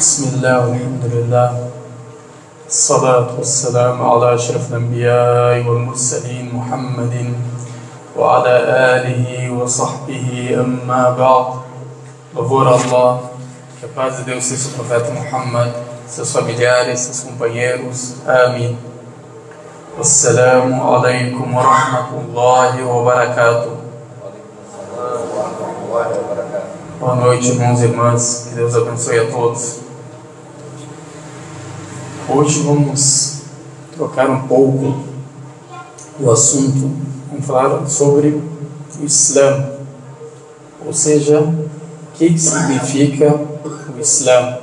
بسم الله والحمد لله الصلاة والسلام على أشرف الأنبياء والمرسلين محمد وعلى آله وصحبه أما بعد Louvor a Allah, que a paz de Deus seja o profeta Muhammad, seus familiares, seus companheiros. Amém. Assalamu alaikum wa rahmatullahi wa barakatuh. Boa noite, irmãos e irmãs. Que Deus abençoe a todos. Hoje vamos trocar um pouco o assunto. Vamos falar sobre o Islã. Ou seja, o que significa o Islã.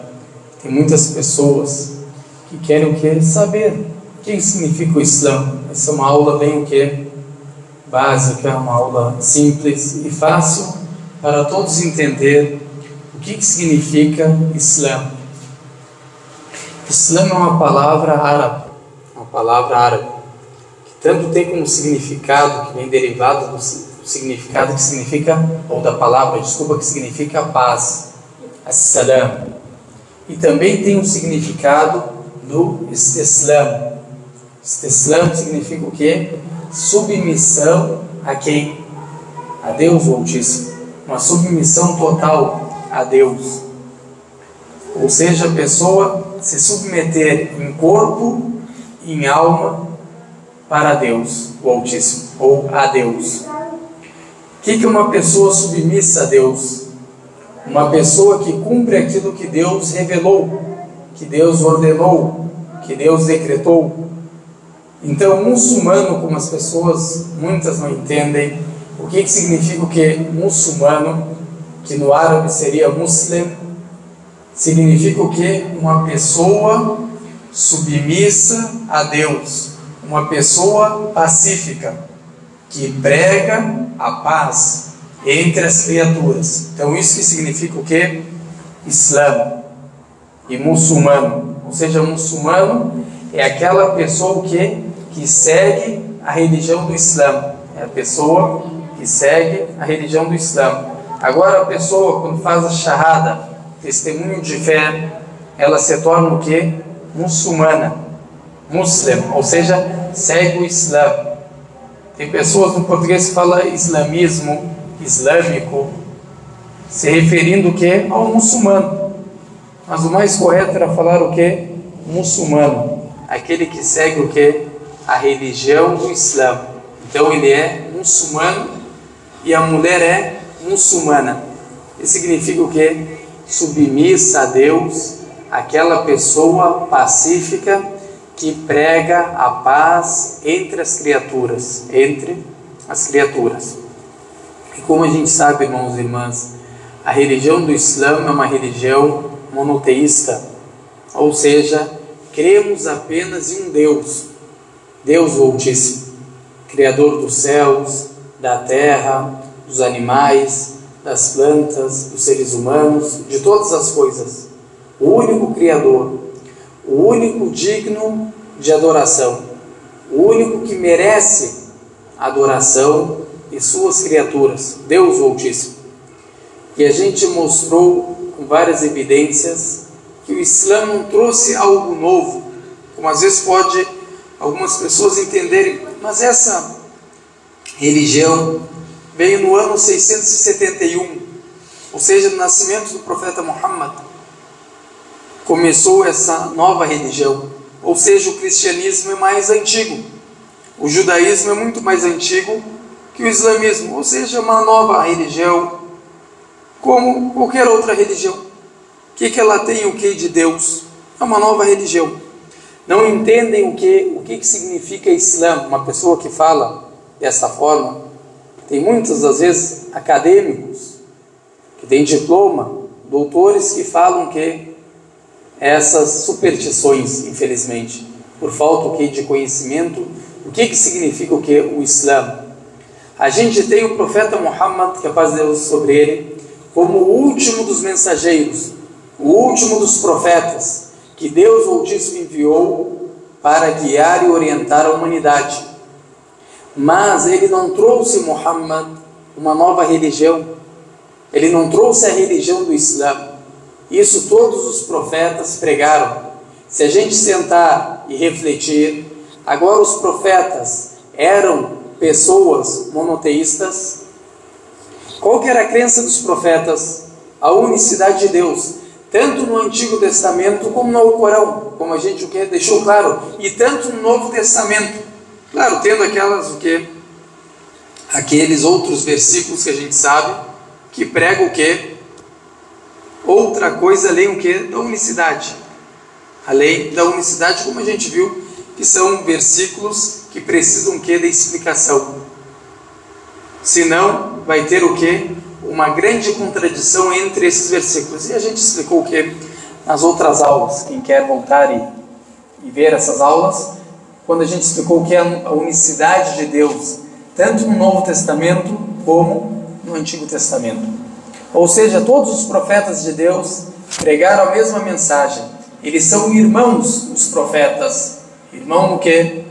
Tem muitas pessoas que querem o que? Saber o que significa o Islã. Essa é uma aula bem o que? Básica, uma aula simples e fácil para todos entender o que significa Islã. Islã é uma palavra árabe, uma palavra árabe, que tanto tem como significado, que vem derivado do significado que significa, ou da palavra, desculpa, que significa paz, as-salam. E também tem um significado do istislam. Istislam significa o quê? Submissão a quem? A Deus o Altíssimo uma submissão total a Deus. Ou seja, a pessoa se submeter em corpo e em alma para Deus, o Altíssimo, ou a Deus. O que é uma pessoa submissa a Deus? Uma pessoa que cumpre aquilo que Deus revelou, que Deus ordenou, que Deus decretou. Então, muçulmano, como as pessoas, muitas não entendem, o que, que significa o que? Muçulmano, que no árabe seria muslim, significa o que? Uma pessoa submissa a Deus, uma pessoa pacífica, que prega a paz entre as criaturas. Então isso que significa o que? Islã e muçulmano. Ou seja, muçulmano é aquela pessoa que, que segue a religião do Islã. É a pessoa que segue a religião do Islã. Agora a pessoa quando faz a shahada, testemunho de fé, ela se torna o que? Muçulmana, muslim, ou seja, segue o Islã. Tem pessoas no português que falam islamismo, islâmico, se referindo o que? Ao muçulmano. Mas o mais correto era falar o que? Muçulmano, aquele que segue o que? A religião do Islã. Então ele é muçulmano e a mulher é muçulmana. Isso significa o quê? Submissa a Deus, aquela pessoa pacífica que prega a paz entre as criaturas, entre as criaturas. E como a gente sabe, irmãos e irmãs, a religião do Islã é uma religião monoteísta, ou seja, cremos apenas em um Deus, Deus Altíssimo, Criador dos céus, da terra, dos animais, das plantas, dos seres humanos, de todas as coisas. O único Criador, o único digno de adoração, o único que merece adoração e suas criaturas, Deus Altíssimo. E a gente mostrou com várias evidências que o Islã não trouxe algo novo, como às vezes pode algumas pessoas entenderem, mas essa religião veio no ano 671, ou seja, no nascimento do profeta Muhammad. Começou essa nova religião, ou seja, o cristianismo é mais antigo, o judaísmo é muito mais antigo que o islamismo, ou seja, uma nova religião, como qualquer outra religião. O que, que ela tem o que de Deus? É uma nova religião. Não entendem o que, o que, que significa Islã. Uma pessoa que fala dessa forma, tem muitos, às vezes, acadêmicos que têm diploma, doutores que falam que essas superstições, infelizmente, por falta de conhecimento, o que, que significa o que? O Islã. A gente tem o profeta Muhammad, que a paz de Deus sobre ele, como o último dos mensageiros, o último dos profetas, que Deus Altíssimo enviou para guiar e orientar a humanidade. Mas ele não trouxe Muhammad uma nova religião. Ele não trouxe a religião do Islã. Isso todos os profetas pregaram. Se a gente sentar e refletir, agora os profetas eram pessoas monoteístas. Qual que era a crença dos profetas? A unicidade de Deus, tanto no Antigo Testamento como no Corão, como a gente o que deixou claro, e tanto no Novo Testamento. Claro, tendo aquelas o que aqueles outros versículos que a gente sabe que pregam o que outra coisa além o que da unicidade. A lei da unicidade, como a gente viu, que são versículos que precisam que da explicação. Senão, vai ter o que? Uma grande contradição entre esses versículos. E a gente explicou o que nas outras aulas. Quem quer voltar e, e ver essas aulas, quando a gente explicou o que é a unicidade de Deus, tanto no Novo Testamento como no Antigo Testamento. Ou seja, todos os profetas de Deus pregaram a mesma mensagem. Eles são irmãos, os profetas. Irmão o quê?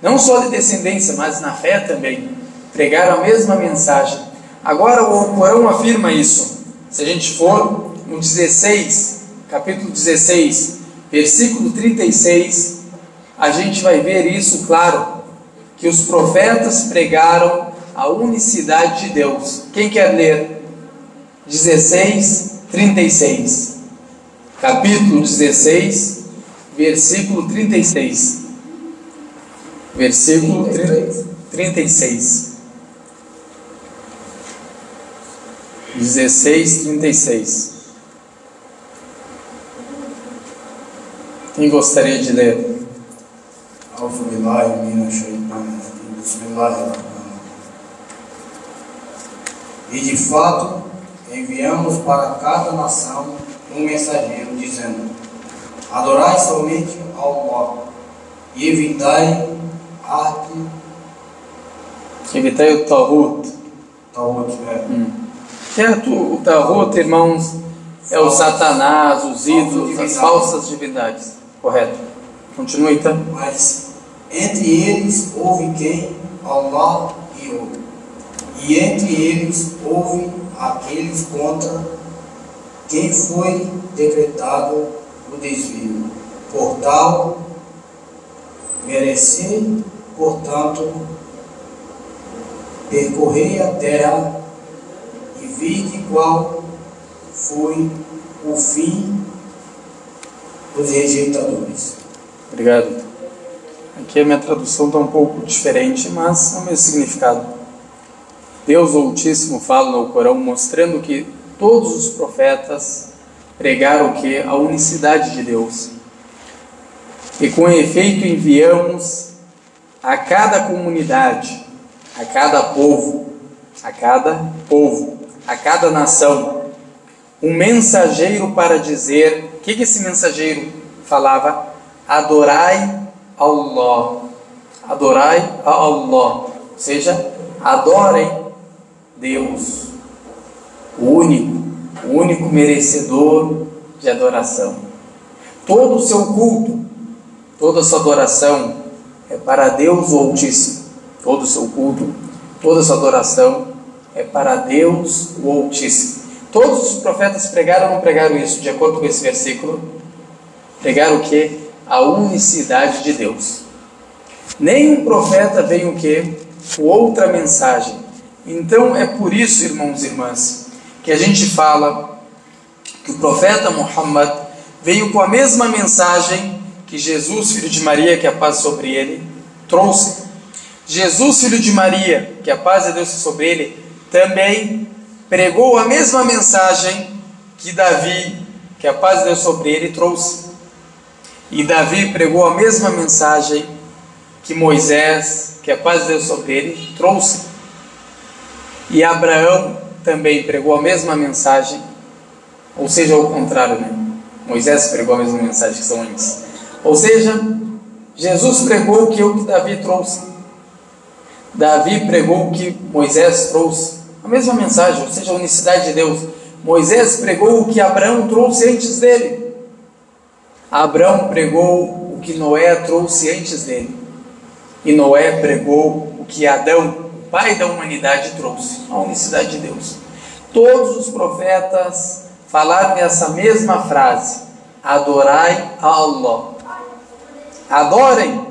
Não só de descendência, mas na fé também. Pregaram a mesma mensagem. Agora o Corão afirma isso. Se a gente for no 16, capítulo 16, versículo 36, a gente vai ver isso claro, que os profetas pregaram a unicidade de Deus. Quem quer ler? 16, 36. Capítulo 16, versículo 36. Versículo 36. 16, 36. Quem gostaria de ler? E de fato, enviamos para cada nação um mensageiro, dizendo: Adorai somente ao Allah e evitai arte. Evitai o Tahut. Tahut, é. Hum. Certo, o Tahut, irmãos, é o Satanás, os ídolos, as falsas divindades. Correto. Continue então. Mas entre eles houve quem Allah ouve. E entre eles houve aqueles contra quem foi decretado o desvio. Por tal, merecer, portanto, percorrer a terra e vide qual foi o fim dos rejeitadores. Obrigado. Aqui a minha tradução está um pouco diferente, mas é o mesmo significado. Deus Altíssimo fala no Corão mostrando que todos os profetas pregaram que a unicidade de Deus. E com efeito enviamos a cada comunidade, a cada povo, a cada povo, a cada nação, um mensageiro para dizer, o que, que esse mensageiro falava? Adorai Allah. Adorai a Allah. Ou seja, adorem Deus, o único, o único merecedor de adoração. Todo o seu culto, toda a sua adoração é para Deus o Altíssimo. Todo o seu culto, toda a sua adoração é para Deus o Altíssimo. Todos os profetas pregaram ou não pregaram isso, de acordo com esse versículo? Pregaram o que? A unicidade de Deus. Nenhum profeta veio o que? Outra mensagem. Então é por isso, irmãos e irmãs, que a gente fala que o profeta Muhammad veio com a mesma mensagem que Jesus, filho de Maria, que a paz sobre ele, trouxe. Jesus, filho de Maria, que a paz de Deus sobre ele, também pregou a mesma mensagem que Davi, que a paz de Deus sobre ele, trouxe. E Davi pregou a mesma mensagem que Moisés, que a paz de Deus sobre ele, trouxe. E Abraão também pregou a mesma mensagem, ou seja, ao contrário, né? Moisés pregou a mesma mensagem que são antes. Ou seja, Jesus pregou o que o que Davi trouxe. Davi pregou o que Moisés trouxe. A mesma mensagem, ou seja, a unicidade de Deus. Moisés pregou o que Abraão trouxe antes dele. Abraão pregou o que Noé trouxe antes dele. E Noé pregou o que Adão, o pai da humanidade, trouxe. A unicidade de Deus. Todos os profetas falar essa mesma frase: adorai a Allah. Adorem,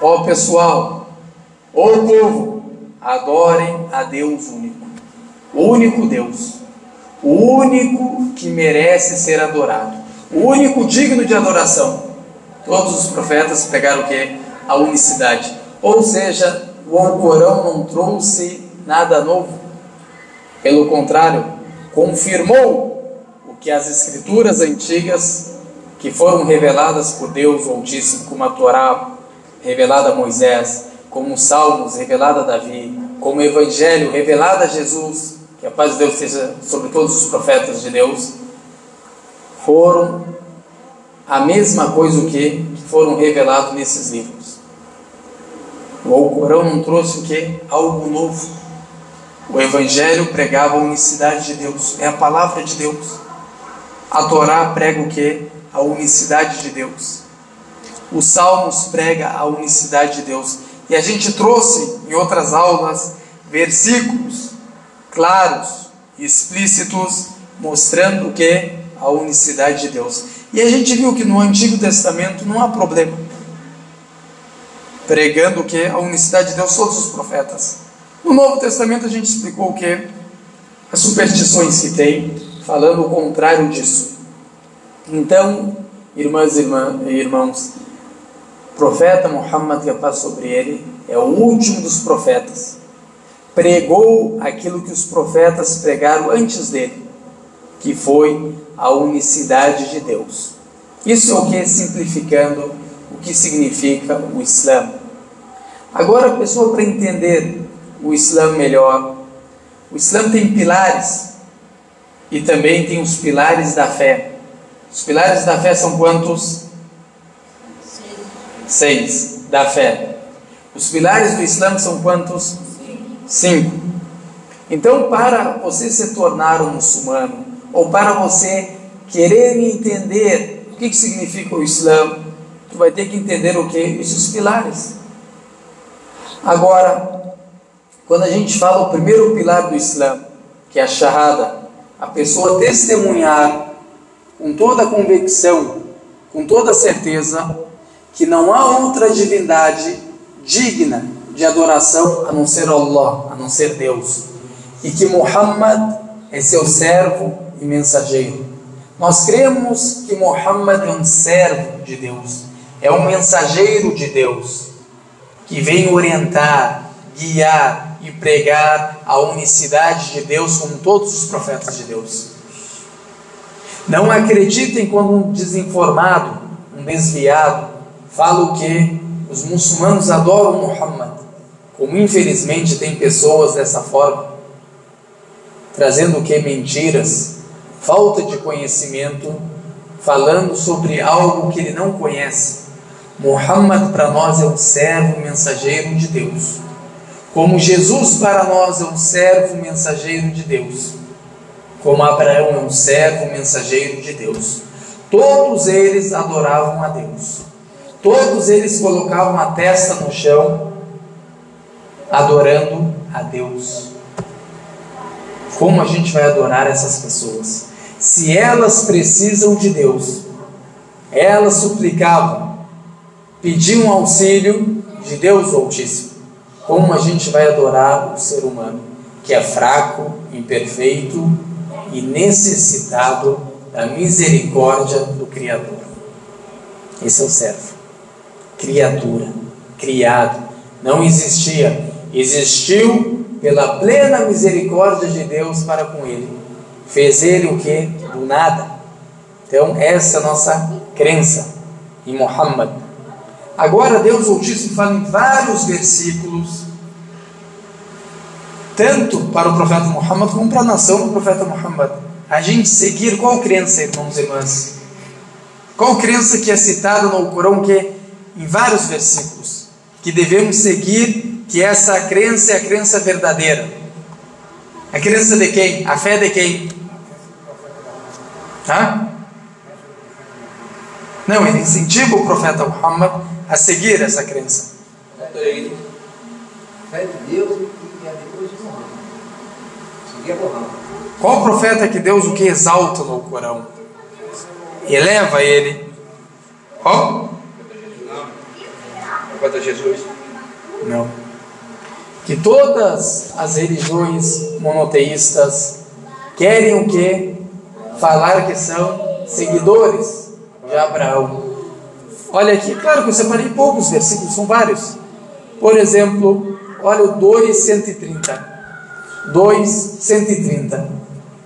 ó pessoal, ó povo, adorem a Deus único, o único Deus, o único que merece ser adorado, o único digno de adoração. Todos os profetas pegaram o que? A unicidade. Ou seja, o Alcorão não trouxe nada novo. Pelo contrário, confirmou o que as escrituras antigas que foram reveladas por Deus Altíssimo, como a Torá revelada a Moisés, como os Salmos revelada a Davi, como o Evangelho revelado a Jesus, que a paz de Deus seja sobre todos os profetas de Deus, foram a mesma coisa que foram revelados nesses livros. O Alcorão não trouxe o que? Algo novo. O Evangelho pregava a unicidade de Deus, é a palavra de Deus. A Torá prega o que? A unicidade de Deus. Os Salmos prega a unicidade de Deus. E a gente trouxe em outras aulas versículos claros explícitos mostrando que? A unicidade de Deus. E a gente viu que no Antigo Testamento não há problema. Pregando o que? A unicidade de Deus, todos os profetas. No Novo Testamento a gente explicou o que? As superstições que tem, falando o contrário disso. Então, irmãs e irmãos, o profeta Muhammad, que paz sobre ele, é o último dos profetas. Pregou aquilo que os profetas pregaram antes dele, que foi a unicidade de Deus. Isso é o que, simplificando, o que significa o Islã. Agora, a pessoa, para entender o Islã melhor. O Islã tem pilares e também tem os pilares da fé. Os pilares da fé são quantos? Seis. Seis da fé. Os pilares do Islã são quantos? Cinco. Então, para você se tornar um muçulmano, ou para você querer entender o que, que significa o Islã, tu vai ter que entender o que? Esses pilares. Agora, quando a gente fala o primeiro pilar do Islã, que é a Shahada, a pessoa testemunhar com toda a convicção, com toda a certeza, que não há outra divindade digna de adoração a não ser Allah, a não ser Deus, e que Muhammad é seu servo e mensageiro. Nós cremos que Muhammad é um servo de Deus, é um mensageiro de Deus, que vem orientar, guiar, e pregar a unicidade de Deus como todos os profetas de Deus. Não acreditem quando um desinformado, um desviado, fala o que os muçulmanos adoram Muhammad. Como infelizmente tem pessoas dessa forma, trazendo o que? Mentiras, falta de conhecimento, falando sobre algo que ele não conhece. Muhammad para nós é um servo mensageiro de Deus. Como Jesus para nós é um servo mensageiro de Deus, como Abraão é um servo mensageiro de Deus. Todos eles adoravam a Deus. Todos eles colocavam a testa no chão, adorando a Deus. Como a gente vai adorar essas pessoas? Se elas precisam de Deus, elas suplicavam, pediam auxílio de Deus Altíssimo como a gente vai adorar o ser humano, que é fraco, imperfeito e necessitado da misericórdia do Criador. Esse é o servo. Criatura, criado, não existia, existiu pela plena misericórdia de Deus para com ele. Fez ele o que? Do nada. Então, essa é a nossa crença em Muhammad Agora Deus Altíssimo fala em vários versículos, tanto para o profeta Muhammad como para a nação do profeta Muhammad. A gente seguir qual crença, irmãos e irmãs? Qual crença que é citada no Corão que em vários versículos que devemos seguir, que essa crença é a crença verdadeira? A crença de quem? A fé de quem? Hã? Não, ele incentiva o profeta Muhammad a seguir essa crença. Fé de Deus e a depois de morrer. Qual profeta que Deus o que exalta no Corão? Eleva ele. Qual? Profeta Jesus. Não. Que todas as religiões monoteístas querem o que? Falar que são seguidores de Abraão. Olha aqui, claro que eu separei poucos versículos, são vários. Por exemplo, olha o 2,130. 2,130.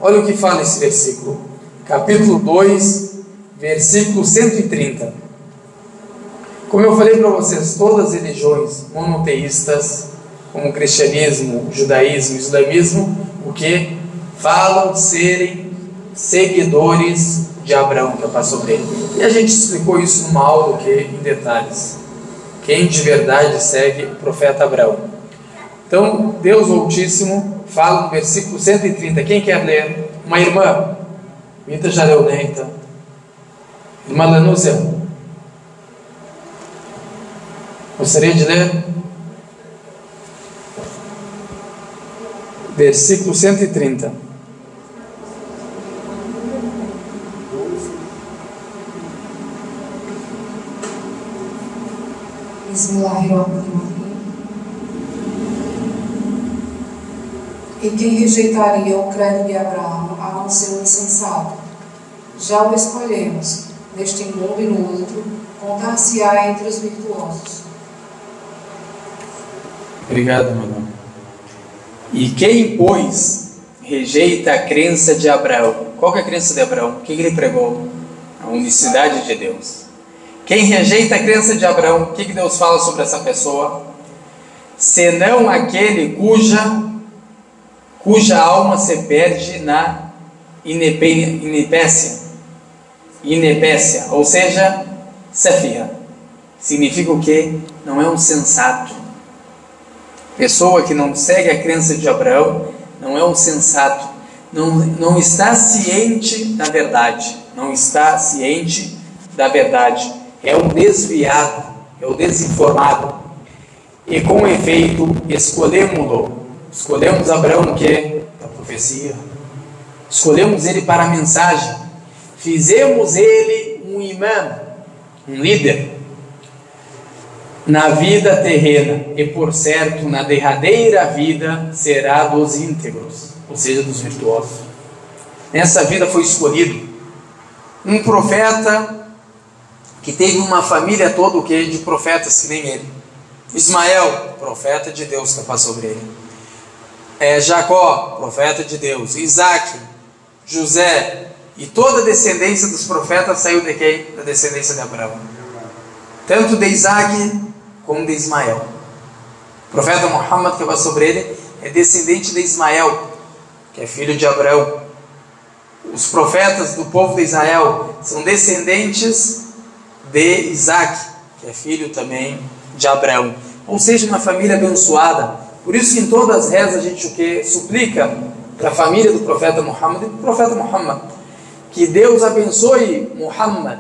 Olha o que fala esse versículo. Capítulo 2, versículo 130. Como eu falei para vocês, todas as religiões monoteístas, como o cristianismo, o judaísmo, o islamismo, o que? Falam serem seguidores de Abraão que passou dele. E a gente explicou isso numa aula que, em detalhes. Quem de verdade segue o profeta Abraão. Então, Deus Altíssimo fala no versículo 130. Quem quer ler? Uma irmã. Rita já leu, né? Então. Irmã Lanúzia. Gostaria de ler? Versículo 130. E quem rejeitaria o credo de Abraão a não ser o insensato? Já o escolhemos, neste mundo e no outro, contar-se-á entre os virtuosos. Obrigado, irmão. E quem, pois, rejeita a crença de Abraão? Qual é a crença de Abraão? O que ele pregou? A unicidade de Deus. Quem rejeita a crença de Abraão, o que Deus fala sobre essa pessoa? Senão aquele cuja, cuja alma se perde na inepécia. Inepécia, ou seja, sefia. Significa o que? Não é um sensato. Pessoa que não segue a crença de Abraão não é um sensato. Não, não está ciente da verdade. Não está ciente da verdade é o desviado, é o desinformado. E com efeito, escolhemos-lo. Escolhemos Abraão que é a profecia. Escolhemos ele para a mensagem. Fizemos ele um imã, um líder na vida terrena e por certo na derradeira vida será dos íntegros, ou seja, dos virtuosos. Nessa vida foi escolhido um profeta que teve uma família toda o que de profetas que nem ele. Ismael, profeta de Deus que passou sobre ele. É, Jacó, profeta de Deus. Isaac, José e toda a descendência dos profetas saiu de quem? Da descendência de Abraão. Tanto de Isaac como de Ismael. O profeta Muhammad que passou sobre ele é descendente de Ismael, que é filho de Abraão. Os profetas do povo de Israel são descendentes de Isaac, que é filho também de Abraão. Ou seja, uma família abençoada. Por isso que em todas as rezas a gente o que suplica para a família do profeta Muhammad e do profeta Muhammad. Que Deus abençoe Muhammad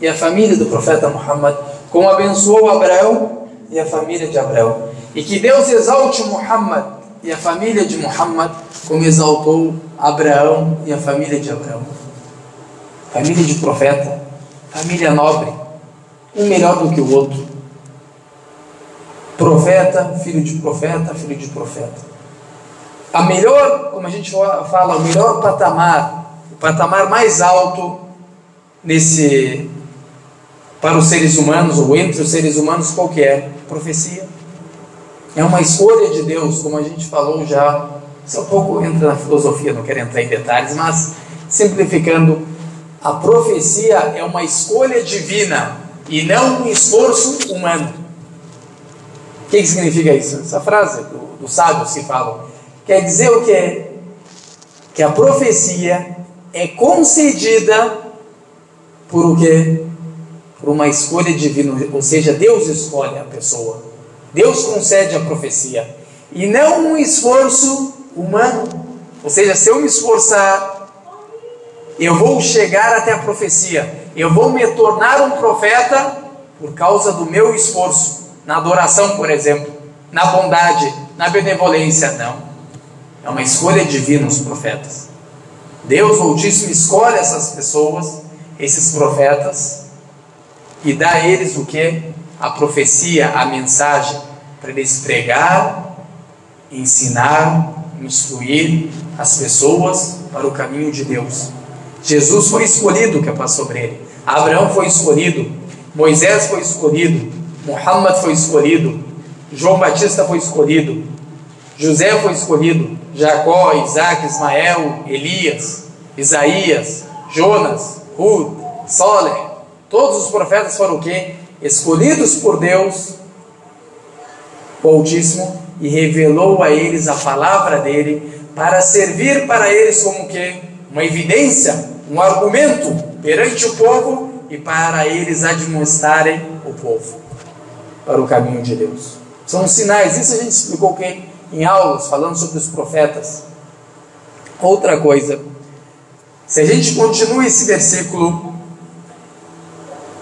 e a família do profeta Muhammad, como abençoou Abraão e a família de Abraão. E que Deus exalte Muhammad e a família de Muhammad, como exaltou Abraão e a família de Abraão. Família de profeta, família nobre um melhor do que o outro. Profeta, filho de profeta, filho de profeta. A melhor, como a gente fala, o melhor patamar, o patamar mais alto nesse para os seres humanos ou entre os seres humanos qualquer profecia. É uma escolha de Deus, como a gente falou já. Isso é um pouco entra na filosofia, não quero entrar em detalhes, mas simplificando, a profecia é uma escolha divina e não um esforço humano. O que, que significa isso? Essa frase dos do sábios que falam. Quer dizer o quê? Que a profecia é concedida por o quê? Por uma escolha divina, ou seja, Deus escolhe a pessoa. Deus concede a profecia e não um esforço humano. Ou seja, se eu me esforçar, eu vou chegar até a profecia eu vou me tornar um profeta por causa do meu esforço, na adoração, por exemplo, na bondade, na benevolência. Não. É uma escolha divina os profetas. Deus Altíssimo escolhe essas pessoas, esses profetas, e dá a eles o que? A profecia, a mensagem, para eles pregar, ensinar, instruir as pessoas para o caminho de Deus. Jesus foi escolhido, que é sobre ele. Abraão foi escolhido, Moisés foi escolhido, Muhammad foi escolhido, João Batista foi escolhido, José foi escolhido, Jacó, Isaac, Ismael, Elias, Isaías, Jonas, Ruth, Soler, todos os profetas foram o quê? Escolhidos por Deus, o Altíssimo, e revelou a eles a palavra dele para servir para eles como que uma evidência, um argumento perante o povo e para eles administrarem o povo para o caminho de Deus. São sinais, isso a gente explicou que em aulas falando sobre os profetas. Outra coisa, se a gente continua esse versículo,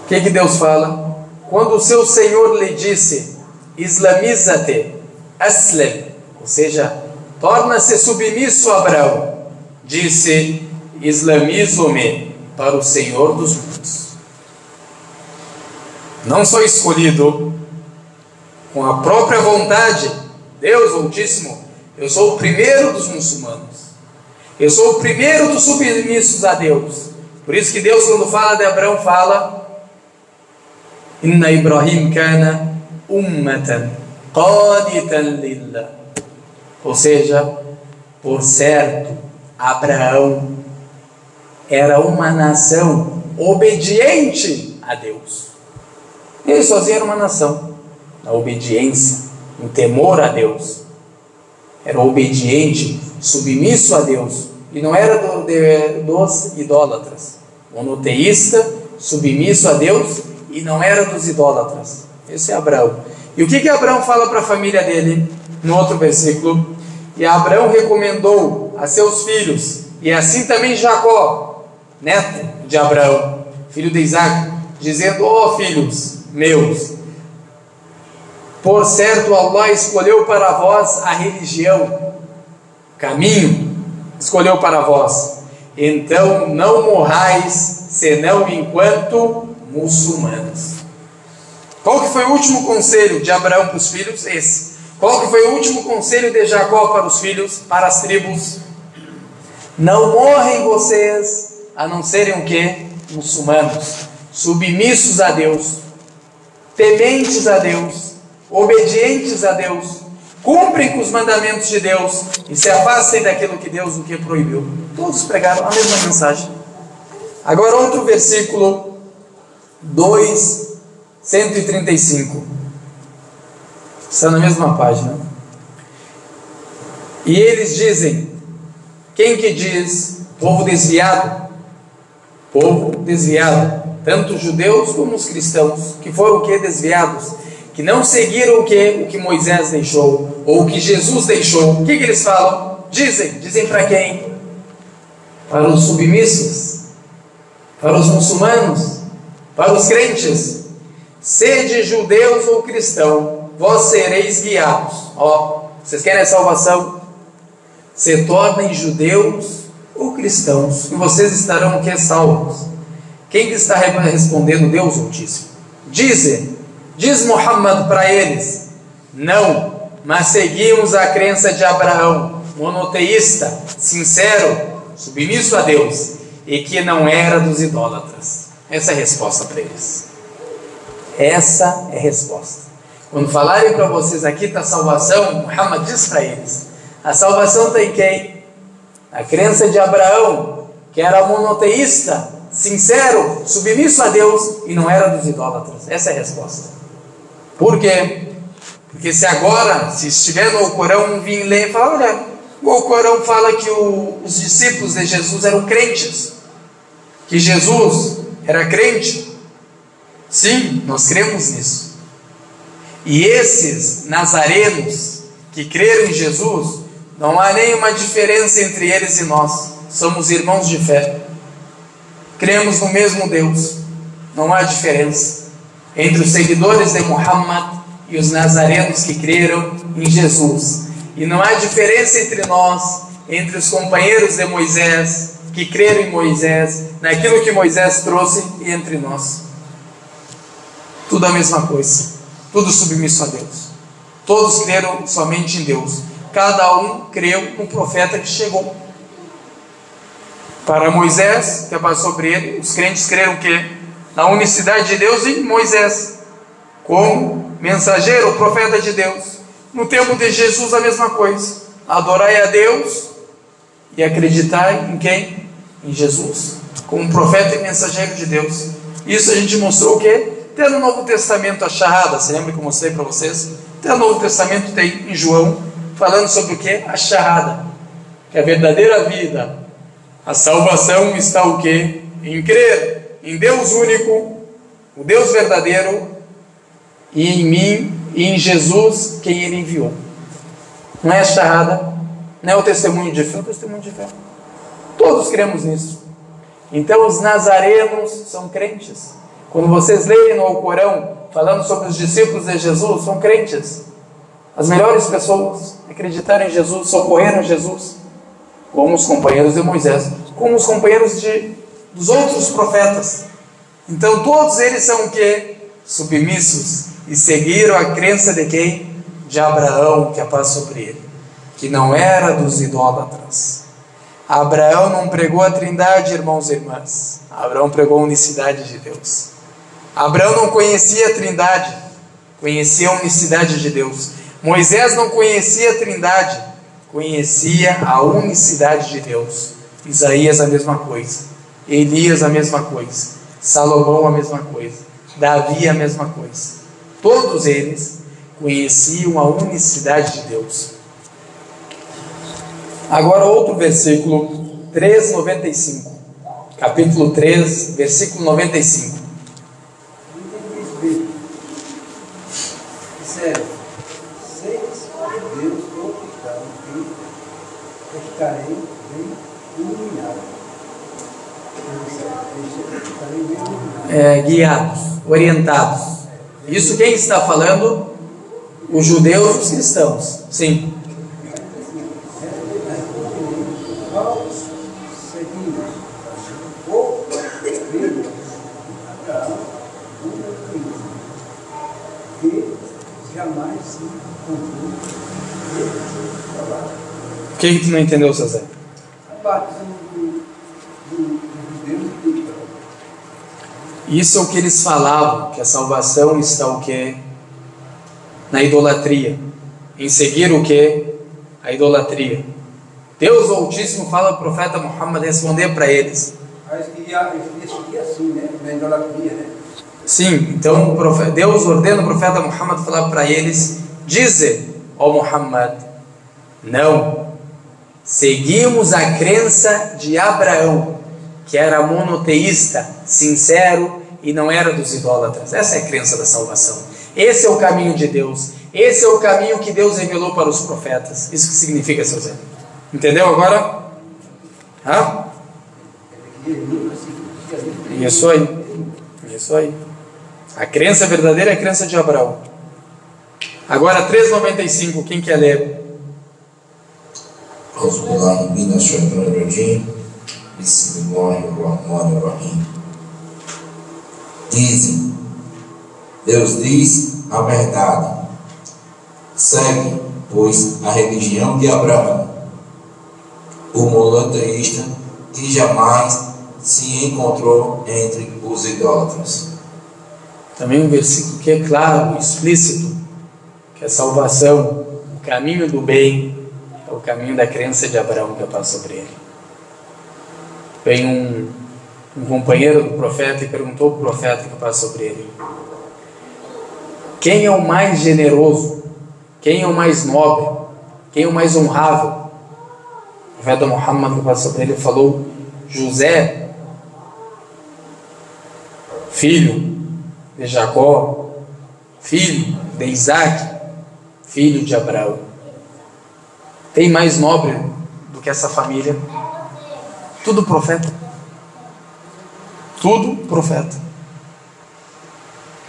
o que, que Deus fala? Quando o seu Senhor lhe disse: Islamiza-te, aslam, ou seja, torna-se submisso a Abraão, disse: Islamizo-me para o Senhor dos mundos. Não sou escolhido com a própria vontade, Deus Altíssimo, eu sou o primeiro dos muçulmanos. Eu sou o primeiro dos submissos a Deus. Por isso que Deus, quando fala de Abraão, fala: Inna Ibrahim kana ummatan qaditan lillah. Ou seja, por certo, Abraão era uma nação obediente a Deus. Ele sozinho era uma nação, na obediência, no temor a Deus. Era obediente, submisso a Deus. E não era do, de, dos idólatras. Monoteísta, submisso a Deus e não era dos idólatras. Esse é Abraão. E o que, que Abraão fala para a família dele no outro versículo? E Abraão recomendou a seus filhos, e assim também Jacó, neto de Abraão, filho de Isaac, dizendo: Ó oh, filhos meus, por certo Allah escolheu para vós a religião, caminho, escolheu para vós. Então não morrais, senão enquanto muçulmanos. Qual que foi o último conselho de Abraão para os filhos? Esse. Qual que foi o último conselho de Jacó para os filhos, para as tribos? Não morrem vocês, a não serem o que? Muçulmanos, submissos a Deus, tementes a Deus, obedientes a Deus, cumprem com os mandamentos de Deus e se afastem daquilo que Deus o que proibiu. Todos pregaram a mesma mensagem. Agora outro versículo 2, 135. Está na mesma página. E eles dizem: quem que diz? Povo desviado. Povo desviado. Tanto os judeus como os cristãos, que foram o que? Desviados que não seguiram o que, o que Moisés deixou, ou o que Jesus deixou, o que, que eles falam? Dizem, dizem para quem? Para os submissos, para os muçulmanos, para os crentes. Sede judeus ou cristão, vós sereis guiados. Ó, vocês querem a salvação? Se tornem judeus cristãos, e vocês estarão que? Salvos. Quem que está respondendo? Deus Altíssimo. Dizem Diz Muhammad para eles: Não, mas seguimos a crença de Abraão, monoteísta, sincero, submisso a Deus e que não era dos idólatras. Essa é a resposta para eles. Essa é a resposta. Quando falarem para vocês aqui está a salvação, Muhammad diz para eles: a salvação está em quem? A crença de Abraão, que era monoteísta, sincero, submisso a Deus e não era dos idólatras. Essa é a resposta. Por quê? Porque se agora, se estiver no Corão, vir ler e falar, olha, o Corão fala que o, os discípulos de Jesus eram crentes, que Jesus era crente. Sim, nós cremos nisso. E esses nazarenos que creram em Jesus, não há nenhuma diferença entre eles e nós. Somos irmãos de fé. Cremos no mesmo Deus. Não há diferença entre os seguidores de Muhammad e os nazarenos que creram em Jesus. E não há diferença entre nós, entre os companheiros de Moisés, que creram em Moisés, naquilo que Moisés trouxe, e entre nós. Tudo a mesma coisa, tudo submisso a Deus. Todos creram somente em Deus. Cada um creu no profeta que chegou. Para Moisés, que passou sobre ele, os crentes creram que na unicidade de Deus e Moisés, como mensageiro, profeta de Deus. No tempo de Jesus, a mesma coisa. Adorai a Deus e acreditar em quem? Em Jesus, como profeta e mensageiro de Deus. Isso a gente mostrou o quê? Até no Novo Testamento a charrada, você lembra que eu mostrei para vocês? Até no Novo Testamento tem em João, falando sobre o quê? A charrada. Que a verdadeira vida, a salvação está o quê? Em crer em Deus único, o Deus verdadeiro, e em mim e em Jesus, quem Ele enviou. Não é a charrada, não é o testemunho de fé, é o testemunho de fé. Todos cremos nisso. Então os nazarenos são crentes. Quando vocês lerem no Alcorão, falando sobre os discípulos de Jesus, são crentes. As melhores pessoas acreditaram em Jesus, socorreram Jesus, como os companheiros de Moisés, como os companheiros de, dos outros profetas. Então todos eles são o que? Submissos e seguiram a crença de quem? De Abraão, que a paz sobre ele, que não era dos idólatras. Abraão não pregou a trindade, irmãos e irmãs. Abraão pregou a unicidade de Deus. Abraão não conhecia a trindade, conhecia a unicidade de Deus. Moisés não conhecia a trindade, conhecia a unicidade de Deus. Isaías a mesma coisa. Elias a mesma coisa. Salomão a mesma coisa. Davi a mesma coisa. Todos eles conheciam a unicidade de Deus. Agora outro versículo 3:95. Capítulo 3, versículo 95. Sério, seis de Deus iluminado. Ficarei bem iluminado. É, guiados, orientados. Isso quem está falando? Os judeus e os cristãos. Sim. Nós seguimos o filho Abraão, o meu filho, que jamais se confunde e trabalha. Quem que não entendeu, do Isso é o que eles falavam, que a salvação está o quê? Na idolatria. Em seguir o quê? A idolatria. Deus Altíssimo fala ao profeta Muhammad responder para eles. Seguir assim, né? Né? Sim, então Deus ordena o profeta Muhammad falar para eles: Dize, ó Muhammad, não, seguimos a crença de Abraão, que era monoteísta, sincero e não era dos idólatras. Essa é a crença da salvação. Esse é o caminho de Deus. Esse é o caminho que Deus revelou para os profetas. Isso que significa, seu Zé. Entendeu agora? Hã? Isso aí. Isso aí. A crença verdadeira é a crença de Abraão. Agora 3,95, quem quer ler? أعوذ بالله من الشيطان الرجيم بسم الله الرحمن الرحيم Dizem, Deus diz a verdade. Segue, pois, a religião de Abraão, o monoteísta que jamais se encontrou entre os idólatras. Também um versículo que é claro, explícito, que a salvação, o caminho do bem, é o caminho da crença de Abraão que passa sobre ele. Vem um, um companheiro do profeta e perguntou para o profeta que passa sobre ele: Quem é o mais generoso? Quem é o mais nobre? Quem é o mais honrável? O profeta Muhammad passa sobre ele falou: José, filho de Jacó, filho de Isaac, filho de Abraão. Tem mais nobre do que essa família? Tudo profeta. Tudo profeta.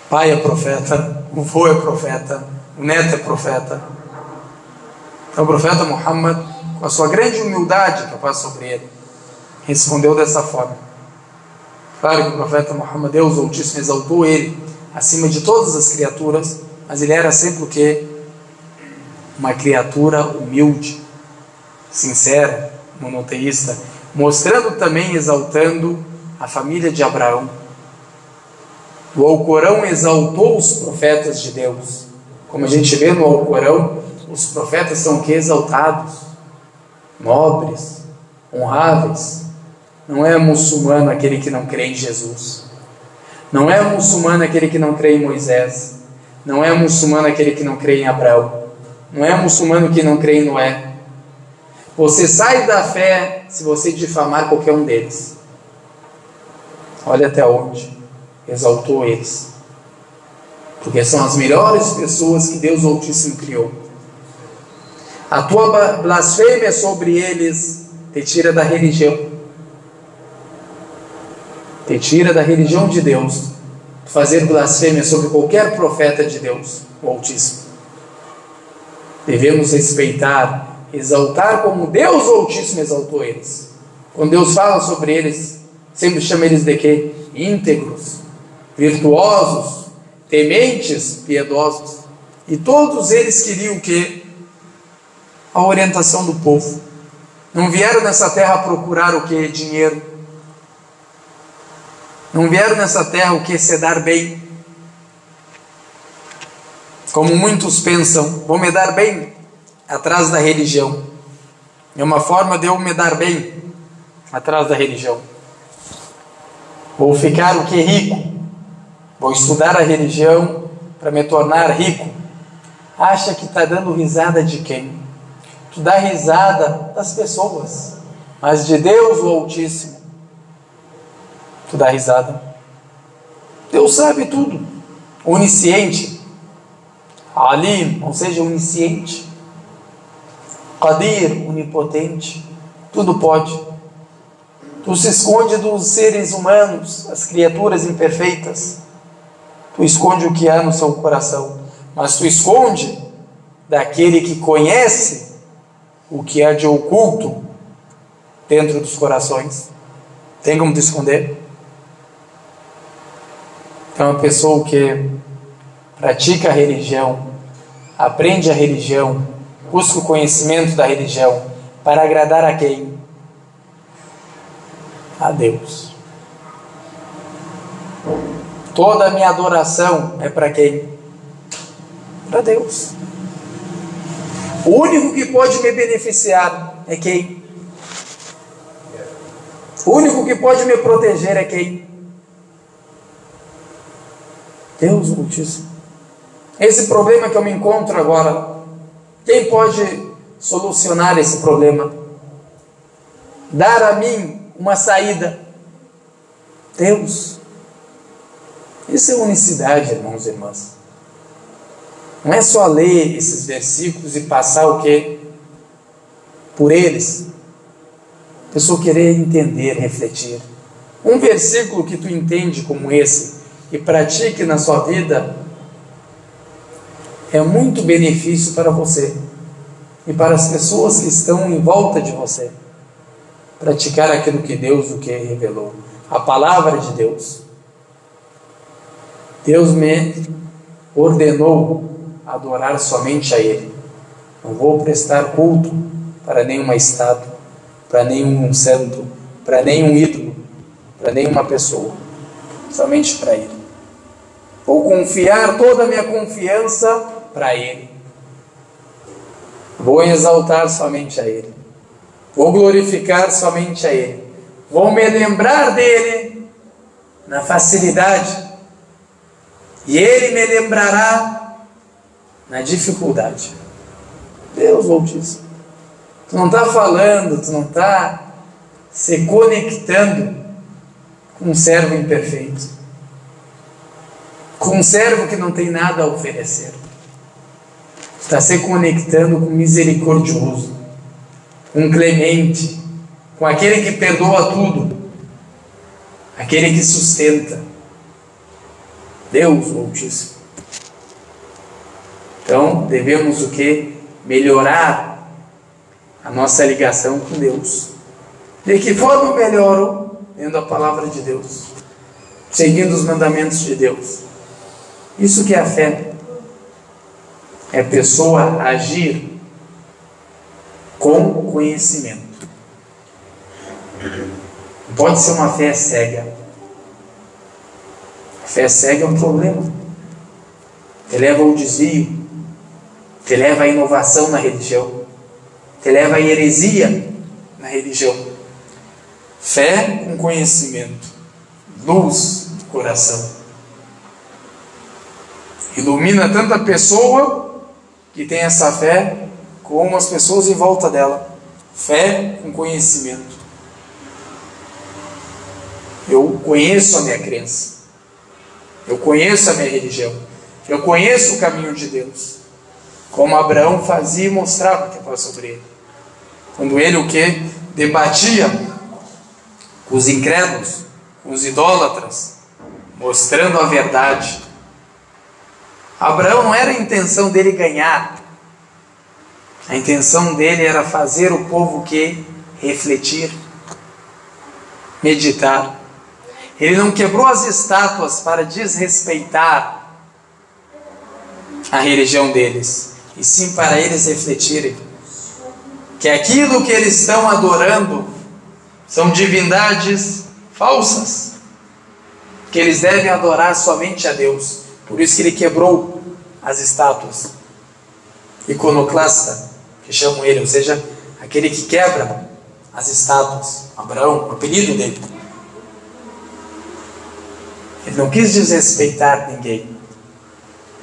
Pai é profeta, o vô é profeta, o neto é profeta. Então o profeta Muhammad, com a sua grande humildade que paz sobre ele, respondeu dessa forma. Claro que o profeta Muhammad, Deus Altíssimo, exaltou ele acima de todas as criaturas, mas ele era sempre o que? Uma criatura humilde, sincera, monoteísta, mostrando também, exaltando a família de Abraão. O Alcorão exaltou os profetas de Deus. Como a gente vê no Alcorão, os profetas são que exaltados, nobres, honráveis. Não é muçulmano aquele que não crê em Jesus. Não é muçulmano aquele que não crê em Moisés. Não é muçulmano aquele que não crê em Abraão. Não é muçulmano que não crê em Noé. Você sai da fé se você difamar qualquer um deles. Olha até onde exaltou eles. Porque são as melhores pessoas que Deus Altíssimo criou. A tua blasfêmia sobre eles te tira da religião. Te tira da religião de Deus. Fazer blasfêmia sobre qualquer profeta de Deus, o Altíssimo. Devemos respeitar exaltar como Deus Altíssimo exaltou eles. Quando Deus fala sobre eles, sempre chama eles de quê? Íntegros, virtuosos, tementes, piedosos. E todos eles queriam o quê? A orientação do povo. Não vieram nessa terra procurar o que? Dinheiro. Não vieram nessa terra o que? Se dar bem. Como muitos pensam, vou me dar bem atrás da religião. É uma forma de eu me dar bem atrás da religião. Vou ficar o que rico. Vou estudar a religião para me tornar rico. Acha que está dando risada de quem? Tu dá risada das pessoas, mas de Deus o Altíssimo. Tu dá risada. Deus sabe tudo. Onisciente. Alim, ou seja, onisciente. Qadir, onipotente, tudo pode. Tu se esconde dos seres humanos, as criaturas imperfeitas. Tu esconde o que há no seu coração, mas tu esconde daquele que conhece o que há de oculto dentro dos corações. Tem como te esconder? Então, uma pessoa que pratica a religião, aprende a religião, busca o conhecimento da religião para agradar a quem? A Deus. Toda a minha adoração é para quem? Para Deus. O único que pode me beneficiar é quem? O único que pode me proteger é quem? Deus Altíssimo. Esse problema que eu me encontro agora, quem pode solucionar esse problema? Dar a mim uma saída? Deus. Isso é unicidade, irmãos e irmãs. Não é só ler esses versículos e passar o que? Por eles. A pessoa querer entender, refletir. Um versículo que tu entende como esse e pratique na sua vida é muito benefício para você e para as pessoas que estão em volta de você. Praticar aquilo que Deus o que revelou, a palavra de Deus. Deus me ordenou adorar somente a Ele. Não vou prestar culto para nenhuma estátua, para nenhum santo, para nenhum ídolo, para nenhuma pessoa, somente para Ele. Vou confiar toda a minha confiança para Ele. Vou exaltar somente a Ele. Vou glorificar somente a Ele. Vou me lembrar dele na facilidade. E Ele me lembrará na dificuldade. Deus Altíssimo. Tu não está falando, tu não está se conectando com um servo imperfeito. Com um servo que não tem nada a oferecer está se conectando com misericordioso, com clemente, com aquele que perdoa tudo, aquele que sustenta. Deus Altíssimo. Então, devemos o que? Melhorar a nossa ligação com Deus. De que forma eu melhoro? Lendo a palavra de Deus, seguindo os mandamentos de Deus. Isso que é a fé. É a pessoa agir com conhecimento. Pode ser uma fé cega. A fé cega é um problema. Te leva ao desvio, te leva à inovação na religião, te leva à heresia na religião. Fé com conhecimento, luz do coração. Ilumina tanta pessoa que tem essa fé, como as pessoas em volta dela. Fé com conhecimento. Eu conheço a minha crença. Eu conheço a minha religião. Eu conheço o caminho de Deus. Como Abraão fazia e mostrava que estava sobre ele. Quando ele o que? Debatia com os incrédulos, com os idólatras, mostrando a verdade. Abraão não era a intenção dele ganhar. A intenção dele era fazer o povo que refletir, meditar. Ele não quebrou as estátuas para desrespeitar a religião deles, e sim para eles refletirem que aquilo que eles estão adorando são divindades falsas, que eles devem adorar somente a Deus. Por isso que ele quebrou as estátuas. Iconoclasta, que chamam ele, ou seja, aquele que quebra as estátuas. Abraão, o apelido dele. Ele não quis desrespeitar ninguém.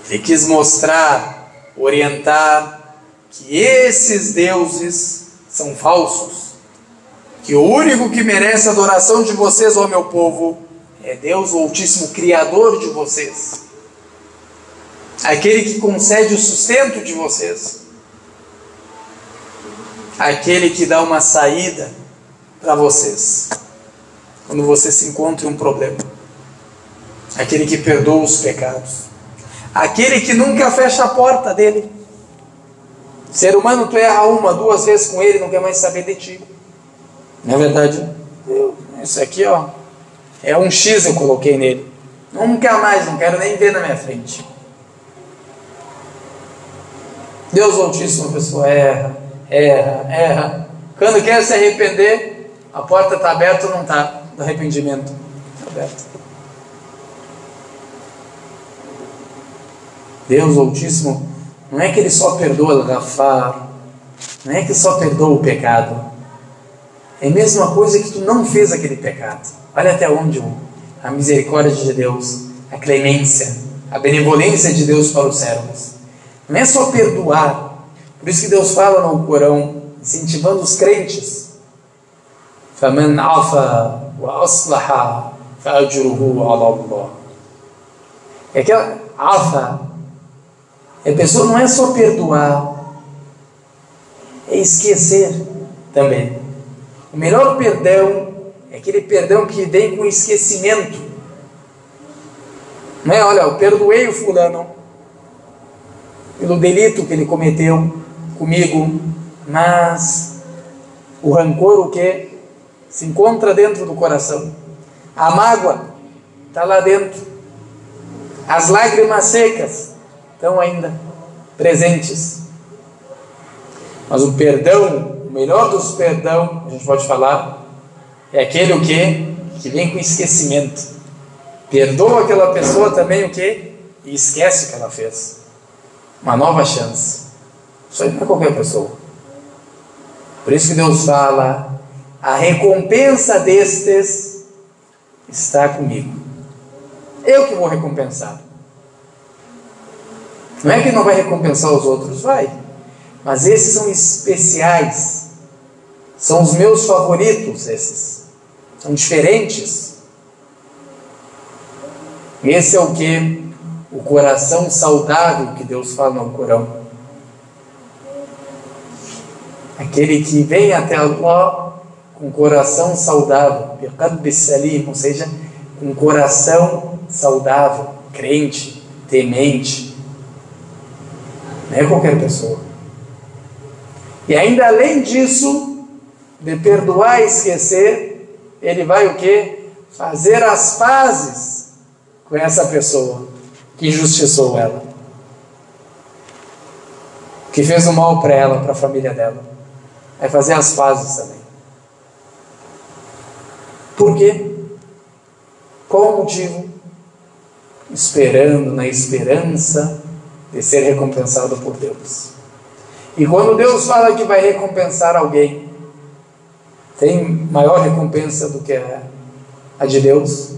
Ele quis mostrar, orientar que esses deuses são falsos. Que o único que merece a adoração de vocês, ó meu povo, é Deus, o Altíssimo Criador de vocês. Aquele que concede o sustento de vocês. Aquele que dá uma saída para vocês. Quando você se encontra um problema aquele que perdoa os pecados, aquele que nunca fecha a porta dele. Ser humano, tu erra uma, duas vezes com ele, não quer mais saber de ti. É verdade? Eu, isso aqui, ó, é um X eu coloquei nele. Nunca mais, não quero nem ver na minha frente. Deus Altíssimo, pessoa erra, erra, erra. Quando quer se arrepender, a porta está aberta ou não está? Do arrependimento. Está aberta. Deus Altíssimo, não é que Ele só perdoa Gafar, não é que só perdoa o pecado. É a mesma coisa que tu não fez aquele pecado. Olha até onde a misericórdia de Deus, a clemência, a benevolência de Deus para os servos. Não é só perdoar. Por isso que Deus fala no Corão, incentivando os crentes. فَمَنْ عَفَى وَأَصْلَحَ فَأَجْرُهُ عَلَى اللَّهِ É aquela afa, a pessoa não é só perdoar, é esquecer também. O melhor perdão é aquele perdão que vem com esquecimento. Não é, olha, eu perdoei o fulano pelo delito que ele cometeu comigo, mas o rancor o que se encontra dentro do coração. A mágoa está lá dentro. As lágrimas secas estão ainda presentes. Mas o perdão, o melhor dos perdão, a gente pode falar, é aquele o que que vem com esquecimento. Perdoa aquela pessoa também o que e esquece o que ela fez. Uma nova chance. Isso aí é qualquer pessoa. Por isso que Deus fala: a recompensa destes está comigo. Eu que vou recompensar. Não é que não vai recompensar os outros, vai. Mas esses são especiais. São os meus favoritos, esses. São diferentes. Esse é o que? O coração saudável que Deus fala no Corão. Aquele que vem até Allah com coração saudável, ou seja, com coração saudável, crente, temente, não é qualquer pessoa. E ainda além disso, de perdoar e esquecer, ele vai o quê? Fazer as pazes com essa pessoa que injustiçou ela. Que fez o mal para ela, para a família dela. Vai fazer as pazes também. Por quê? Qual o motivo? Esperando, na esperança de ser recompensado por Deus. E quando Deus fala que vai recompensar alguém, tem maior recompensa do que a de Deus?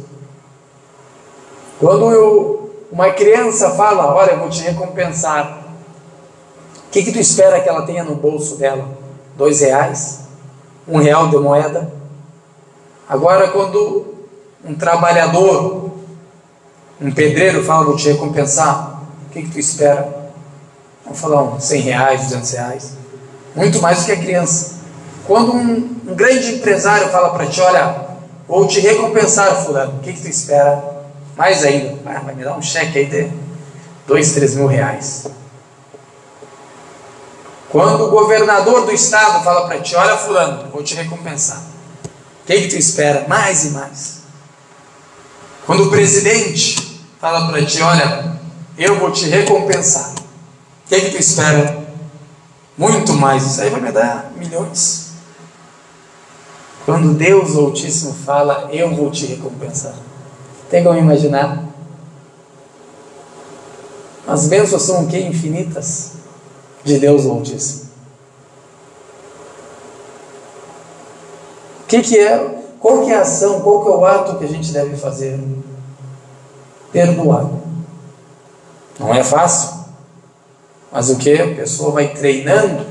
Quando eu, uma criança fala, olha, eu vou te recompensar, o que, que tu espera que ela tenha no bolso dela? Dois reais? Um real de moeda? Agora, quando um trabalhador, um pedreiro fala, vou te recompensar, o que, que tu espera? Vamos falar 100 reais, 200 reais. Muito mais do que a criança. Quando um, um grande empresário fala para ti, olha, vou te recompensar, fulano, o que, que tu espera? Mais ainda, ah, vai me dar um cheque aí de 2, 3 mil reais. Quando o governador do estado fala para ti, olha fulano, vou te recompensar. O que, que tu espera? Mais e mais. Quando o presidente fala para ti, olha, eu vou te recompensar. O que, que tu espera? Muito mais. Isso aí vai me dar milhões. Quando Deus Altíssimo fala, eu vou te recompensar. Tem como imaginar? As bênçãos são o que? Infinitas de Deus Altíssimo. O que, que é? Qual que é a ação? Qual que é o ato que a gente deve fazer? Perdoar. Não é fácil. Mas o que? A pessoa vai treinando,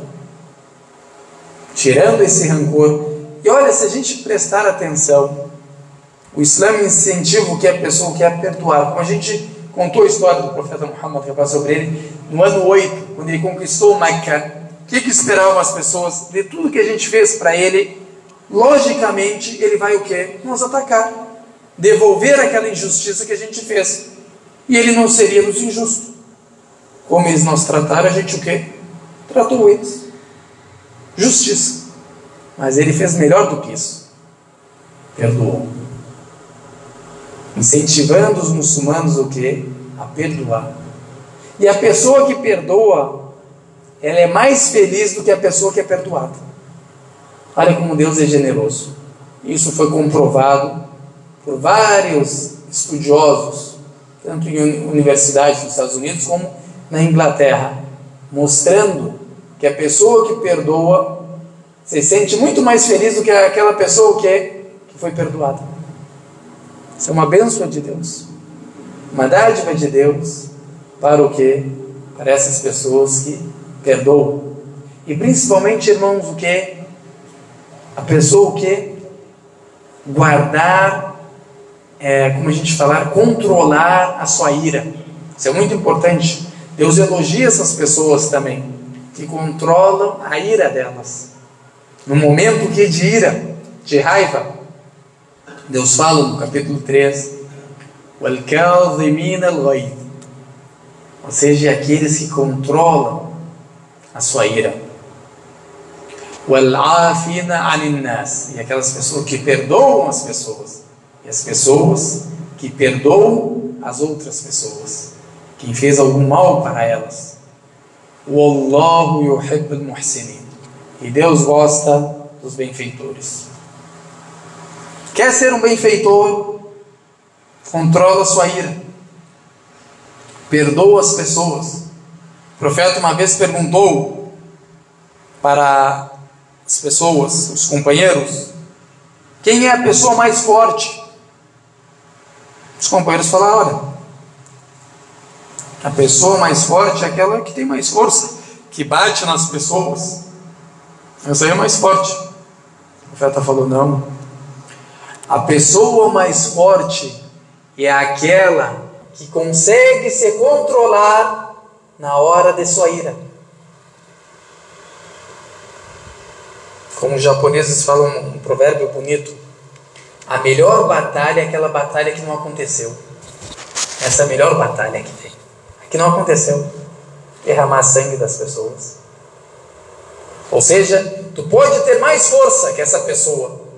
tirando esse rancor. E olha, se a gente prestar atenção, o Islã incentiva o que a pessoa quer perdoar. Como a gente contou a história do profeta Muhammad, que sobre ele, no ano 8, quando ele conquistou Meca, o que, que esperavam as pessoas? De tudo que a gente fez para ele, logicamente ele vai o quê? Nos atacar, devolver aquela injustiça que a gente fez. E ele não seria nos injusto. Como eles nos trataram, a gente o quê? Tratou eles. Justiça. Mas ele fez melhor do que isso. Perdoou. Incentivando os muçulmanos o quê? A perdoar. E a pessoa que perdoa, ela é mais feliz do que a pessoa que é perdoada. Olha como Deus é generoso. Isso foi comprovado por vários estudiosos, tanto em universidades nos Estados Unidos como na Inglaterra, mostrando que a pessoa que perdoa se sente muito mais feliz do que aquela pessoa que, é, que foi perdoada. Isso é uma bênção de Deus, uma dádiva de Deus para o que? Para essas pessoas que perdoam. E principalmente, irmãos, o que? A pessoa o que? Guardar, é, como a gente falar, controlar a sua ira. Isso é muito importante. Deus elogia essas pessoas também, que controlam a ira delas. No momento que de ira, de raiva, Deus fala no capítulo 3, ou seja, aqueles que controlam a sua ira. E aquelas pessoas que perdoam as pessoas. E as pessoas que perdoam as outras pessoas quem fez algum mal para elas. Wallahu yuhibbul muhsinin. E Deus gosta dos benfeitores. Quer ser um benfeitor? Controla sua ira. Perdoa as pessoas. O profeta uma vez perguntou para as pessoas, os companheiros, quem é a pessoa mais forte? Os companheiros falaram: olha, a pessoa mais forte é aquela que tem mais força, que bate nas pessoas. Essa aí é mais forte. O profeta falou: não. A pessoa mais forte é aquela que consegue se controlar na hora de sua ira. Como os japoneses falam um provérbio bonito: a melhor batalha é aquela batalha que não aconteceu. Essa é a melhor batalha que tem que não aconteceu derramar sangue das pessoas. Ou seja, tu pode ter mais força que essa pessoa.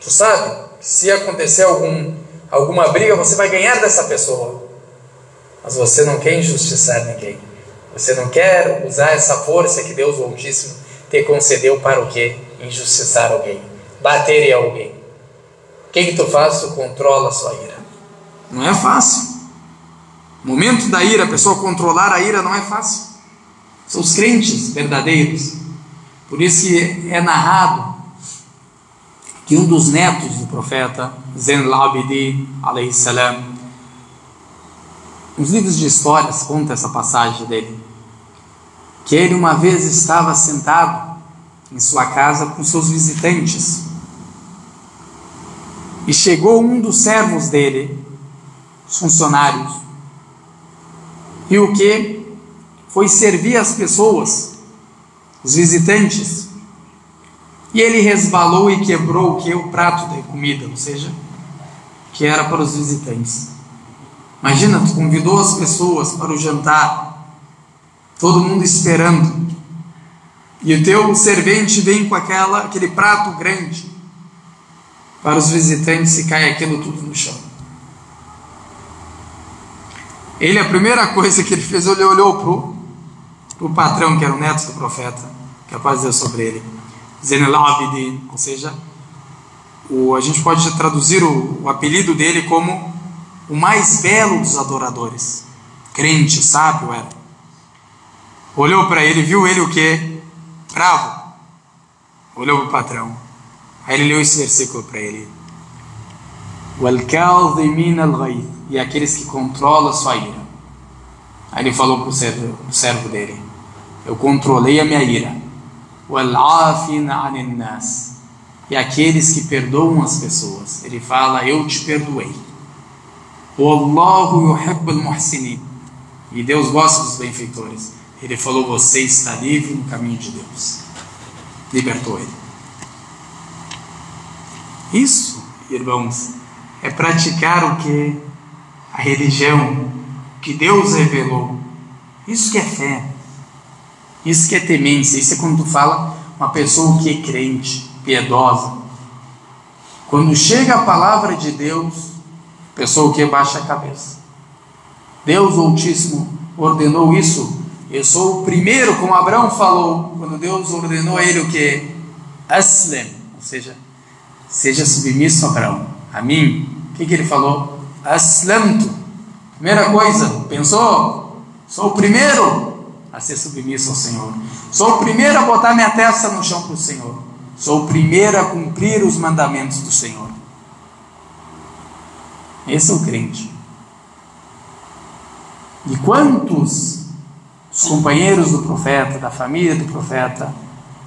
Tu sabe se acontecer algum, alguma briga, você vai ganhar dessa pessoa. Mas você não quer injustiçar ninguém. Você não quer usar essa força que Deus Altíssimo te concedeu para o quê? Injustiçar alguém, bater em alguém. O que, que tu faz? Tu controla a sua ira. Não é fácil. Momento da ira, a pessoa controlar a ira não é fácil. São os crentes verdadeiros. Por isso é narrado que um dos netos do profeta, Zen al-Abidi, salam, os livros de histórias contam essa passagem dele, que ele uma vez estava sentado em sua casa com seus visitantes e chegou um dos servos dele, os funcionários, e o que foi servir as pessoas, os visitantes. E ele resbalou e quebrou o que o prato de comida, ou seja, que era para os visitantes. Imagina, tu convidou as pessoas para o jantar, todo mundo esperando, e o teu servente vem com aquela, aquele prato grande para os visitantes e cai aquilo tudo no chão. Ele, a primeira coisa que ele fez, ele olhou para o patrão, que era o neto do profeta, que a paz de Deus sobre ele, Zenelabidin, ou seja, o, a gente pode traduzir o, o apelido dele como o mais belo dos adoradores. Crente, sábio era. Olhou para ele, viu ele o que? Bravo. Olhou para o patrão. Aí ele leu esse versículo para ele. E aqueles que controlam a sua ira. Aí ele falou para o servo, servo dele: Eu controlei a minha ira. E aqueles que perdoam as pessoas. Ele fala: Eu te perdoei. E Deus gosta dos benfeitores. Ele falou: Você está livre no caminho de Deus. Libertou ele. Isso, irmãos, é praticar o que? A religião que Deus revelou. Isso que é fé. Isso que é temência. Isso é quando tu fala uma pessoa que é crente, piedosa. Quando chega a palavra de Deus, pessoa que baixa a cabeça. Deus Altíssimo ordenou isso. Eu sou o primeiro, como Abraão falou, quando Deus ordenou a ele o que? Aslem, ou seja, seja submisso Abraão. A mim, o que, que ele falou? Aslamtu. Primeira coisa, pensou? Sou o primeiro a ser submisso ao Senhor. Sou o primeiro a botar minha testa no chão para o Senhor. Sou o primeiro a cumprir os mandamentos do Senhor. Esse é o crente. E quantos os companheiros do profeta, da família do profeta,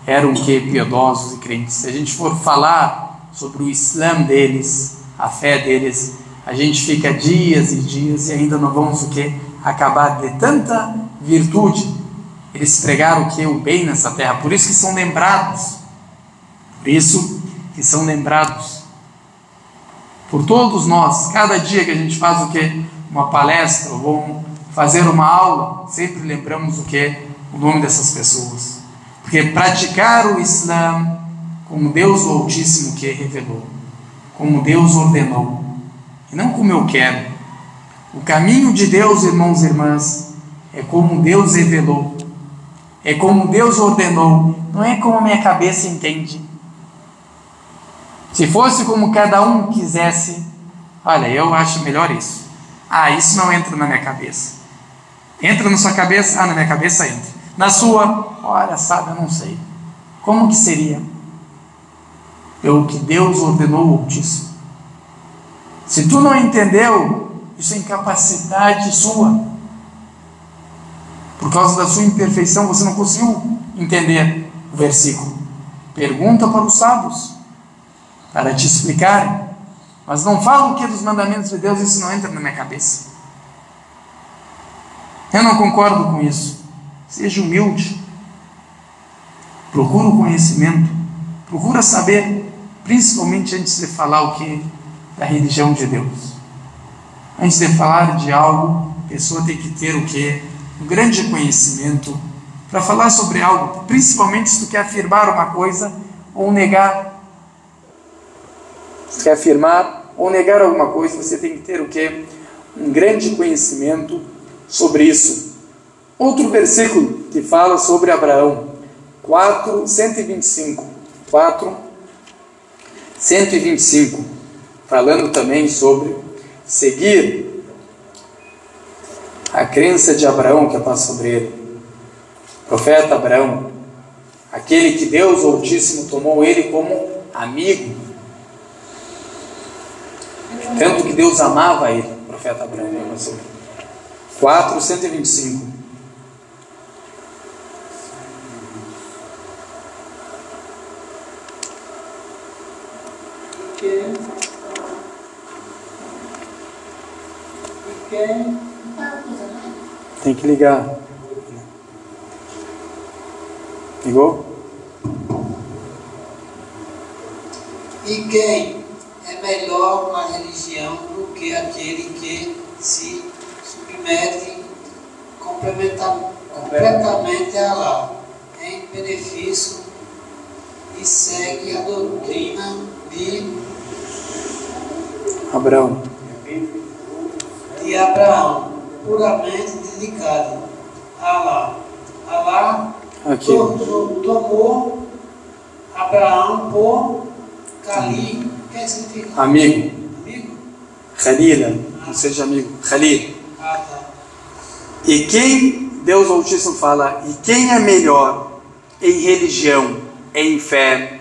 eram que piedosos e crentes? Se a gente for falar sobre o Islã deles, a fé deles, a gente fica dias e dias e ainda não vamos o que acabar de tanta virtude. Eles pregaram o que o bem nessa terra, por isso que são lembrados. Por isso que são lembrados por todos nós. Cada dia que a gente faz o que? Uma palestra ou fazer uma aula, sempre lembramos o que? O nome dessas pessoas. Porque praticar o Islã como Deus o Altíssimo que revelou, como Deus ordenou, e não como eu quero. O caminho de Deus, irmãos e irmãs, é como Deus revelou, é como Deus ordenou, não é como a minha cabeça entende se fosse como cada um quisesse, olha, eu acho melhor isso. Ah, isso não entra na minha cabeça. Entra na sua cabeça? Ah, na minha cabeça entra. Na sua, olha, sabe, eu não sei. Como que seria? Pelo que Deus ordenou disso. Se tu não entendeu, isso é incapacidade sua. Por causa da sua imperfeição, você não conseguiu entender o versículo. Pergunta para os sábios para te explicar, mas não falo o que dos mandamentos de Deus, isso não entra na minha cabeça. Eu não concordo com isso. Seja humilde. Procura o conhecimento. Procura saber, principalmente antes de falar o que da religião de Deus. Antes de falar de algo, a pessoa tem que ter o que? Um grande conhecimento para falar sobre algo, principalmente se tu quer afirmar uma coisa ou negar. Se quer afirmar ou negar alguma coisa, você tem que ter o que? Um grande conhecimento sobre isso. Outro versículo que fala sobre Abraão, 4, 125. 4, 125. Falando também sobre seguir a crença de Abraão que passa sobre ele. Profeta Abraão, aquele que Deus Altíssimo tomou ele como amigo. Tanto que Deus amava ele, profeta Abraão. 4, 125. quem, e quem, Tem que ligar. Ligou? E quem é melhor na religião do que aquele que se submete completamente a Allah, em benefício e segue a doutrina de, Abraão. de Abraão, puramente dedicado a Allah. Allah Aqui. to- to- tomou Abraão por significa? Amigo. Amigo? Khalila. Não seja amigo. Khalil. Ah, tá. E quem, Deus Altíssimo fala, e quem é melhor em religião, em fé,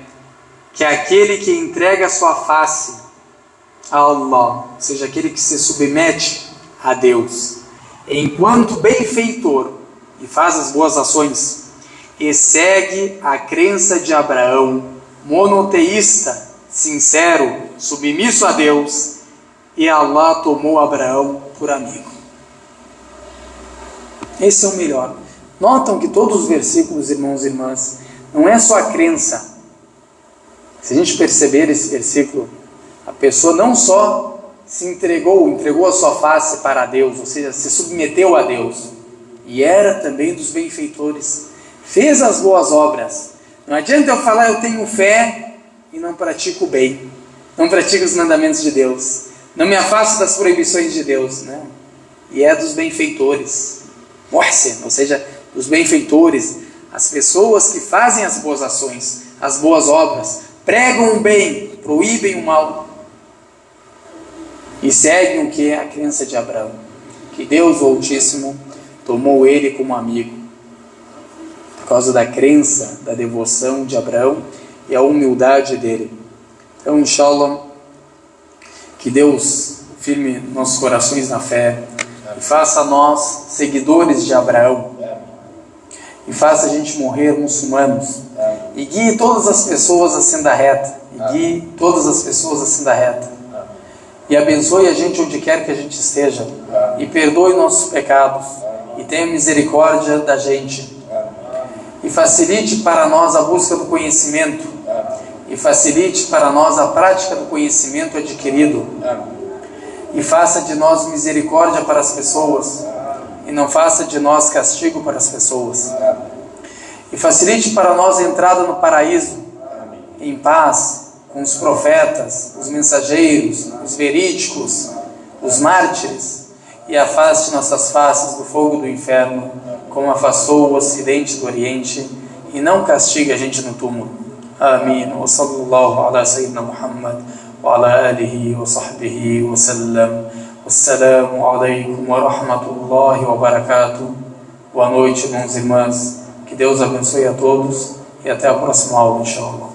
que aquele que entrega sua face a Allah, ou seja, aquele que se submete a Deus, enquanto benfeitor e faz as boas ações, e segue a crença de Abraão, monoteísta, sincero, submisso a Deus, e Allah tomou Abraão por amigo. Esse é o melhor. Notam que todos os versículos, irmãos e irmãs, não é só a crença. Se a gente perceber esse versículo, a pessoa não só se entregou, entregou a sua face para Deus, ou seja, se submeteu a Deus, e era também dos benfeitores, fez as boas obras. Não adianta eu falar eu tenho fé e não pratico o bem, não pratico os mandamentos de Deus, não me afasto das proibições de Deus, né? E é dos benfeitores. Muhsin, ou seja, dos benfeitores, as pessoas que fazem as boas ações, as boas obras, pregam o bem, proíbem o mal e seguem o que é a crença de Abraão, que Deus o Altíssimo tomou ele como amigo, por causa da crença, da devoção de Abraão e a humildade dele. Então, inshallah, que Deus firme nossos corações na fé e faça nós seguidores de Abraão. E faça a gente morrer muçulmanos. E guie todas as pessoas a senda reta. E guie todas as pessoas a senda reta e abençoe a gente onde quer que a gente esteja e perdoe nossos pecados. E tenha misericórdia da gente. E facilite para nós a busca do conhecimento. E facilite para nós a prática do conhecimento adquirido. E faça de nós misericórdia para as pessoas. E não faça de nós castigo para as pessoas. E facilite para nós a entrada no paraíso. Em paz com os profetas, os mensageiros, os verídicos, os mártires, e afaste nossas faces do fogo do inferno, como afastou o ocidente do oriente, e não castigue a gente no túmulo. Amém. Wa sallallahu ala sayyidina Muhammad wa ala alihi wa sahbihi wa sallam. Assalamu alaikum wa rahmatullahi wa barakatuh. Boa noite, bons irmãos. Que Deus abençoe a todos e até a próxima aula, inshallah.